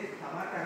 this Dhamma